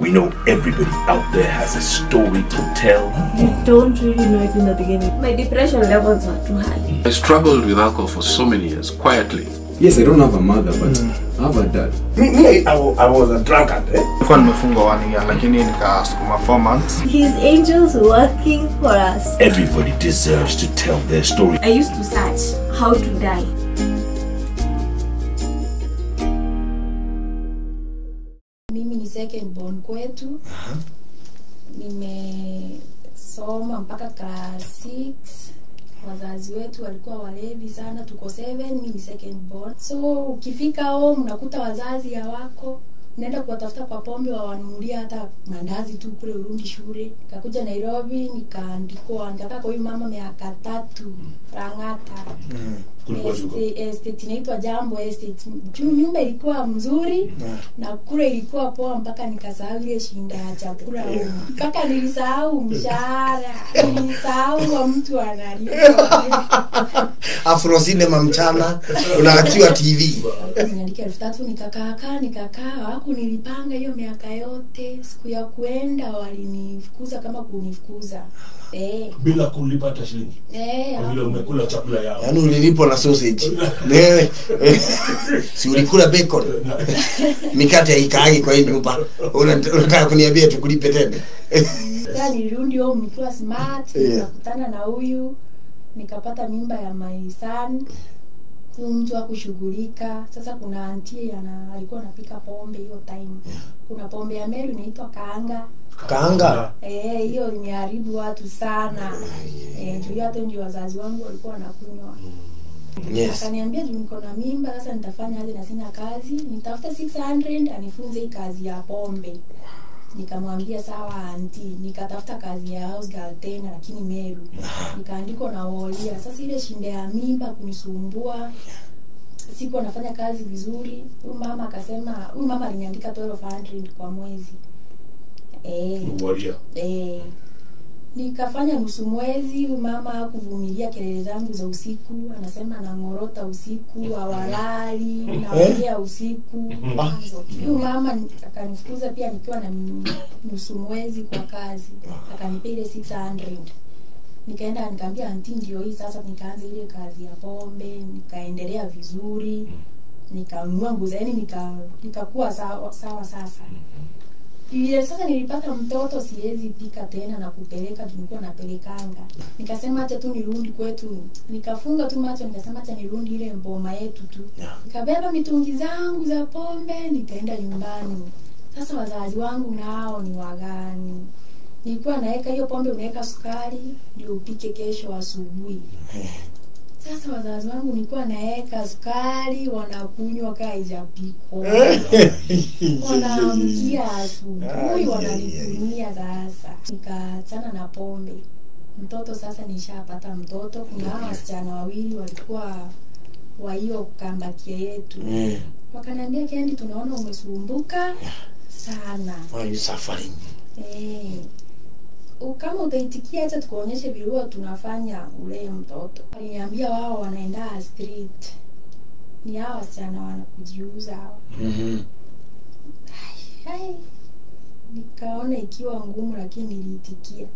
We know everybody out there has a story to tell. You don't really know it in the beginning. My depression levels are too high. I struggled with alcohol for so many years, quietly. Yes, I don't have a mother, but mm. I have a dad. Me, me I, I was a drunkard. Eh? nilikuwa nimefungwa one year lakini nikasukuma four months His angels working for us. Everybody deserves to tell their story. I used to search how to die. Mimi ni second born kwetu. Nimesoma mpaka class 6. Wazazi wetu walikuwa walevi sana, tuko seven, mimi ni second born. So ukifika home unakuta wazazi hawako, naenda kuwatafuta kwa pombe, wawanunulia hata mandazi tu kule Urundi shule. Kakuja Nairobi, nikaandikwa, nikakaa kwa huyu mama miaka tatu Lang'ata. Kulikuwa. Estate, estate inaitwa Jambo Estate. Juu nyumba ilikuwa mzuri na kura ilikuwa poa, mpaka nikasahau ile shinda ya chakula huko. mpaka nilisahau mshahara, nilisahau wa mtu analipa. afro cinema mchana unaachiwa tv niandike elfu tatu nikakaakaa nikakaa, waku nilipanga hiyo miaka yote. Siku ya kuenda walinifukuza kama kunifukuza eh, bila kulipa hata shilingi eh, kwa vile umekula chakula yao yaani ulilipwa na sausage eh, si ulikula bacon mikate haikaagi kwa hii nyumba unataka kuniambia tukulipe tena home nikiwa smart, Yeah. nikakutana na huyu nikapata mimba ya my son. Huyu mtu hakushughulika. Sasa kuna auntie ana alikuwa anapika pombe hiyo time. Kuna pombe ya Meru inaitwa kaanga. kaanga Eh, hiyo imeharibu watu sana. Eh, juu hata ndio wazazi wangu walikuwa wanakunywa. Yes Akaniambia juu niko na mimba sasa nitafanya aje na sina kazi, nitafuta 600 anifunze hii kazi ya pombe. Nikamwambia sawa anti, nikatafuta kazi ya house girl tena lakini Meru. Nikaandikwa na Wolia. Sasa ile shinde ya mimba kunisumbua. Sikuwa nafanya kazi vizuri. Huyu mama akasema, huyu mama aliniandika 1200 kwa mwezi. Eh, Wolia. eh, nikafanya nusu mwezi. Mama hakuvumilia kelele zangu za usiku, anasema anang'orota usiku, awalali, naongea usiku. Huyu mama akanifukuza pia nikiwa na nusu mwezi kwa kazi, akanipea ile 600 nikaenda nikaambia anti, ndio hii sasa. Nikaanza ile kazi ya pombe, nikaendelea vizuri, nikanunua nguo, yani nika nikakuwa sawa sawa sasa ile sasa nilipata mtoto siwezi pika tena na kupeleka juu napelekanga nikasema acha tu nirudi kwetu. Nikafunga tu macho nikasema acha nirudi ile mboma yetu tu. Nikabeba mitungi zangu za pombe nikaenda nyumbani. Sasa wazazi wangu nao ni wagani. Nilikuwa naweka hiyo pombe unaweka sukari ndio upike kesho asubuhi sasa wazazi wangu nilikuwa naweka sukari wanakunywa kaa ijapikwa wanaamkia asubuhi wananitumia. sasa. Nikaachana na pombe. Mtoto sasa nishapata mtoto. Kuna hawa wasichana wawili walikuwa wa hiyo kambakia yetu. Mm. wakaniambia kendi tunaona umesumbuka sana. Why are you suffering? Eh, kama utaitikia hata tukuonyeshe vilua tunafanya ulee mtoto? Aliniambia wao wanaenda street. Ni hawa wasichana wanakujiuza hawa. Mhm. Hai, nikaona ikiwa ngumu lakini niliitikia